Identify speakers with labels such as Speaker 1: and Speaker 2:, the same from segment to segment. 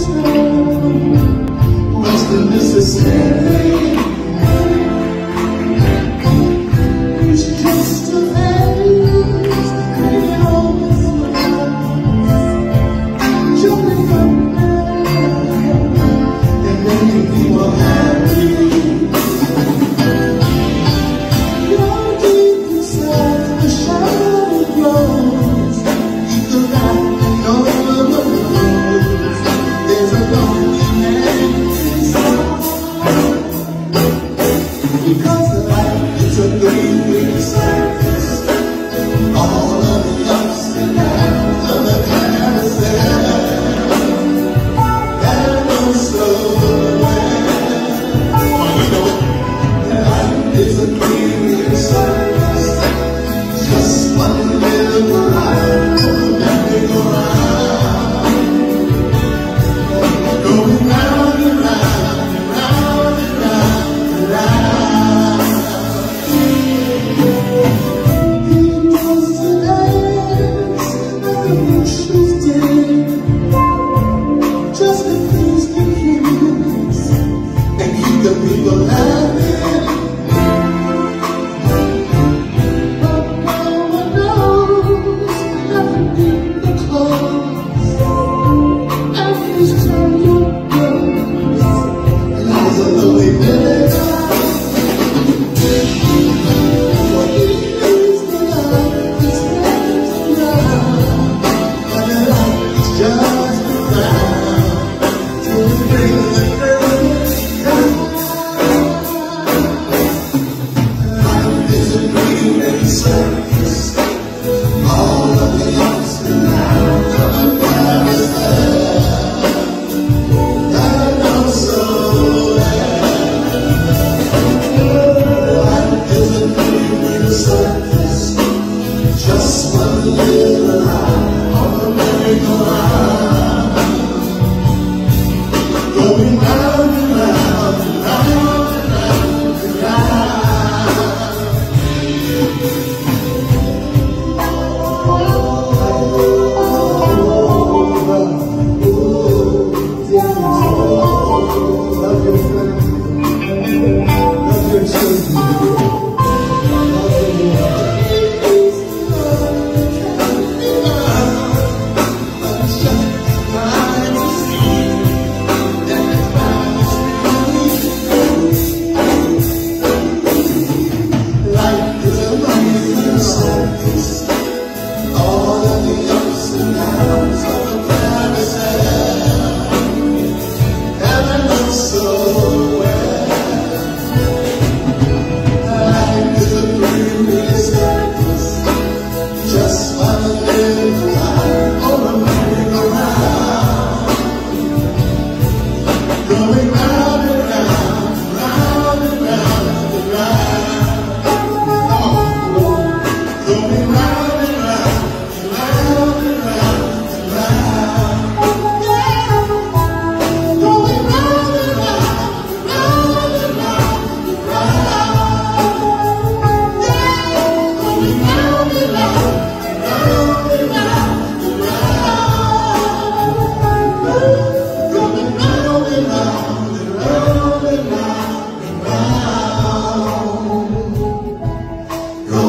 Speaker 1: What's the necessary? Just because you can and keep the people out.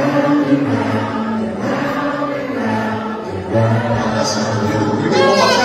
Speaker 2: round
Speaker 1: and round and round and round. and
Speaker 2: round.